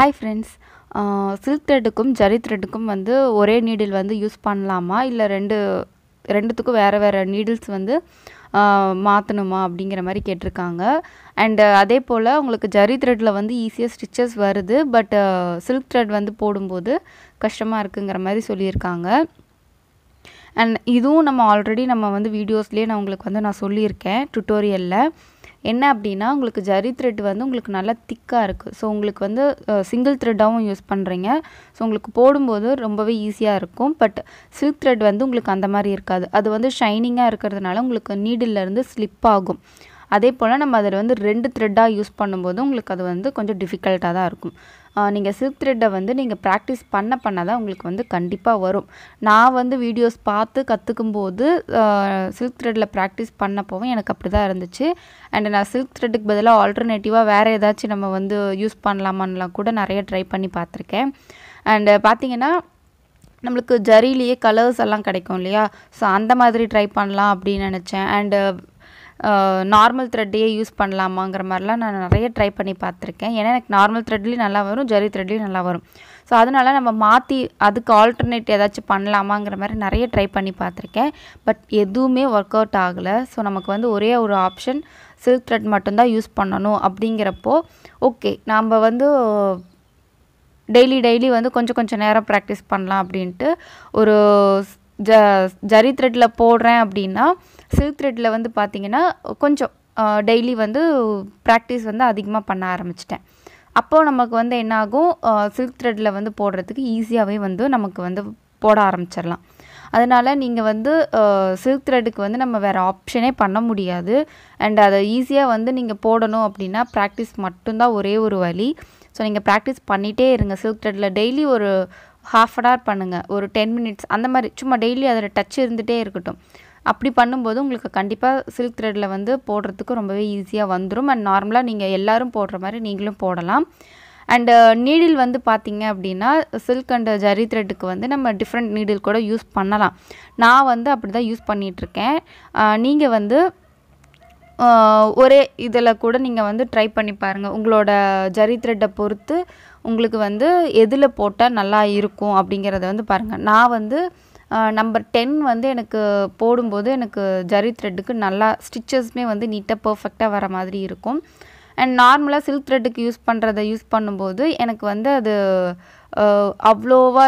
Hi friends silk த்ரெட்டுக்கும் ஜரி த்ரெட்டுக்கும் வந்து ஒரே நீடில் வந்து யூஸ் பண்ணலாமா? இல்லை ரெண்டு ரெண்டுத்துக்கும் வேறு வேறு நீடில்ஸ் வந்து மாற்றணுமா அப்படிங்கிற மாதிரி கேட்டிருக்காங்க. அண்டு அதே போல் உங்களுக்கு ஜரி த்ரெட்டில் வந்து ஈஸியாக ஸ்டிச்சஸ் வருது. பட் சில்க் த்ரெட் வந்து போடும்போது கஷ்டமாக இருக்குங்கிற மாதிரி சொல்லியிருக்காங்க. அண்ட் இதுவும் நம்ம ஆல்ரெடி நம்ம வந்து வீடியோஸ்லேயே நான் உங்களுக்கு வந்து நான் சொல்லியிருக்கேன் டுட்டோரியலில் என்ன அப்படின்னா உங்களுக்கு ஜரி த்ரெட் வந்து உங்களுக்கு நல்லா திக்காக இருக்குது ஸோ உங்களுக்கு வந்து சிங்கிள் த்ரெட்டாகவும் யூஸ் பண்ணுறீங்க ஸோ உங்களுக்கு போடும்போது ரொம்பவே ஈஸியாக இருக்கும். பட் சில்க் த்ரெட் வந்து உங்களுக்கு அந்த மாதிரி இருக்காது. அது வந்து ஷைனிங்காக இருக்கிறதுனால உங்களுக்கு நீடிலேருந்து ஸ்லிப் ஆகும். அதே போல் நம்ம அதில் வந்து ரெண்டு த்ரெட்டாக யூஸ் பண்ணும்போது உங்களுக்கு அது வந்து கொஞ்சம் டிஃபிகல்ட்டாக தான் இருக்கும். நீங்கள் சில்க் த்ரெட்டை வந்து நீங்கள் ப்ராக்டிஸ் பண்ண பண்ண தான் உங்களுக்கு வந்து கண்டிப்பாக வரும். நான் வந்து வீடியோஸ் பார்த்து கற்றுக்கும் போது சில்க் த்ரெட்டில் ப்ராக்டிஸ் பண்ணப்போவும் எனக்கு அப்படி தான் இருந்துச்சு. அண்ட் நான் சில்க் த்ரெட்டுக்கு பதிலாக ஆல்டர்னேட்டிவாக வேறு ஏதாச்சும் நம்ம வந்து யூஸ் பண்ணலாமான்லாம் கூட நிறைய ட்ரை பண்ணி பார்த்துருக்கேன். அண்டு பார்த்தீங்கன்னா நம்மளுக்கு ஜரிலேயே கலர்ஸ் எல்லாம் கிடைக்கும் இல்லையா? ஸோ அந்த மாதிரி ட்ரை பண்ணலாம் அப்படின்னு நினச்சேன். அண்டு நார்மல் த்ரெட்டையே யூஸ் பண்ணலாமாங்கிற மாதிரிலாம் நான் நிறைய ட்ரை பண்ணி பார்த்துருக்கேன். ஏன்னா எனக்கு நார்மல் த்ரெட்லேயும் நல்லா வரும் ஜரி த்ரெட்லேயும் நல்லா வரும். ஸோ அதனால் நம்ம மாற்றி அதுக்கு ஆல்டர்னேட் ஏதாச்சும் பண்ணலாமாங்கிற மாதிரி நிறைய ட்ரை பண்ணி பார்த்துருக்கேன். பட் எதுவுமே ஒர்க் அவுட் ஆகலை. ஸோ நமக்கு வந்து ஒரே ஒரு ஆப்ஷன் சில்க் த்ரெட் மட்டும்தான் யூஸ் பண்ணணும் அப்படிங்கிறப்போ ஓகே நாம் வந்து டெய்லி டெய்லி வந்து கொஞ்சம் கொஞ்சம் நேரம் ப்ராக்டிஸ் பண்ணலாம் அப்படின்ட்டு ஒரு ஜ ஜரி த்ரெட்டில் போடுறேன் அப்படின்னா சில்க் த்ரெட்டில் வந்து பார்த்திங்கன்னா கொஞ்சம் டெய்லி வந்து ப்ராக்டிஸ் வந்து அதிகமாக பண்ண ஆரம்பிச்சிட்டேன். அப்போது நமக்கு வந்து என்னாகும் சில்க் த்ரெட்டில் வந்து போடுறதுக்கு ஈஸியாகவே வந்து நமக்கு வந்து போட ஆரம்பிச்சிடலாம். அதனால் நீங்கள் வந்து சில்க் த்ரெட்டுக்கு வந்து நம்ம வேறு ஆப்ஷனே பண்ண முடியாது. அண்ட் அதை ஈஸியாக வந்து நீங்கள் போடணும் அப்படின்னா ப்ராக்டிஸ் மட்டும்தான் ஒரே ஒரு வழி. ஸோ நீங்கள் ப்ராக்டிஸ் பண்ணிகிட்டே இருங்க. சில்க் த்ரெட்டில் டெய்லி ஒரு ஹாஃப் அன் ஹவர் பண்ணுங்கள் ஒரு டென் மினிட்ஸ் அந்த மாதிரி சும்மா டெய்லி அதில் டச் இருந்துகிட்டே இருக்கட்டும். அப்படி பண்ணும்போது உங்களுக்கு கண்டிப்பாக சில்க் த்ரெட்டில் வந்து போடுறதுக்கு ரொம்பவே ஈஸியாக வந்துடும் அண்ட் நார்மலாக நீங்கள் எல்லோரும் போடுற மாதிரி நீங்களும் போடலாம். அண்டு நீடில் uh, வந்து பார்த்திங்க அப்படின்னா சில்க் அண்ட் ஜரி த்ரெட்டுக்கு வந்து நம்ம டிஃப்ரெண்ட் நீடில் கூட யூஸ் பண்ணலாம். நான் வந்து அப்படி தான் யூஸ் பண்ணிகிட்ருக்கேன் நீங்கள் வந்து ஒரே இதில் கூட நீங்கள் வந்து ட்ரை பண்ணி பாருங்கள் உங்களோட ஜரி த்ரெட்டை பொறுத்து உங்களுக்கு வந்து எதில் போட்டால் நல்லா இருக்கும் அப்படிங்கிறத வந்து பாருங்கள் நான் வந்து நம்பர் டென் வந்து எனக்கு போடும்போது எனக்கு ஜரி த்ரெட்டுக்கு நல்லா ஸ்டிச்சஸ்மே வந்து நீட்டாக பர்ஃபெக்டாக வர மாதிரி இருக்கும். அண்ட் நார்மலாக சில்க் த்ரெட்டுக்கு யூஸ் பண்ணுறதை யூஸ் பண்ணும்போது எனக்கு வந்து அது அவ்வளோவா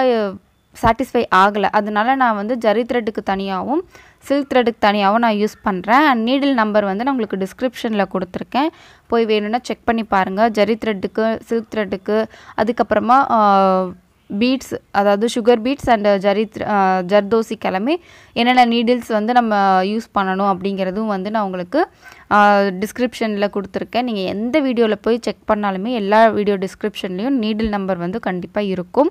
சாட்டிஸ்ஃபை ஆகலை. அதனால நான் வந்து ஜரி த்ரெட்டுக்கு தனியாகவும் சில்க் த்ரெட்டுக்கு தனியாகவும் நான் யூஸ் பண்ணுறேன் அண்ட் நீடில் நம்பர் வந்து நான் உங்களுக்கு டிஸ்கிரிப்ஷனில் கொடுத்துருக்கேன். போய் வேணும்னா செக் பண்ணி பாருங்கள் ஜரி த்ரெட்டுக்கு சில்க் த்ரெட்டுக்கு அதுக்கப்புறமா பீட்ஸ் அதாவது sugar beads and zari zardozi கிழமை என்னென்ன நீடில்ஸ் வந்து நம்ம யூஸ் பண்ணணும் அப்படிங்கிறதும் வந்து நான் உங்களுக்கு டிஸ்கிரிப்ஷனில் கொடுத்துருக்கேன். நீங்கள் எந்த வீடியோவில் போய் செக் பண்ணாலுமே எல்லா வீடியோ டிஸ்கிரிப்ஷன்லேயும் நீடில் நம்பர் வந்து கண்டிப்பாக இருக்கும்.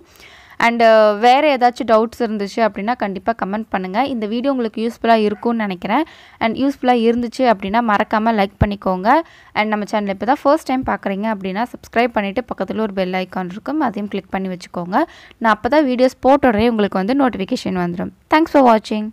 அண்டு uh, வேறு ஏதாச்சும் டவுட்ஸ் இருந்துச்சு அப்படின்னா கண்டிப்பாக கமெண்ட் பண்ணுங்கள் இந்த வீடியோ உங்களுக்கு யூஸ்ஃபுல்லாக இருக்கும்னு நினைக்கிறேன். அண்ட் யூஸ்ஃபுல்லாக இருந்துச்சு அப்படின்னா மறக்காமல் லைக் பண்ணிக்கோங்க. அண்ட் நம்ம சேனல் இப்போ தான் ஃபர்ஸ்ட் டைம் பார்க்குறீங்க அப்படின்னா சப்ஸ்கிரைப் பண்ணிவிட்டு பக்கத்தில் ஒரு பெல் ஐக்கான் இருக்கும். அதையும் கிளிக் பண்ணி வச்சுக்கோங்க. நான் அப்போ தான் வீடியோஸ் போட்டோடனே உங்களுக்கு வந்து நோட்டிஃபிகேஷன் வந்துடும் தேங்க்ஸ் ஃபார் வாட்சிங்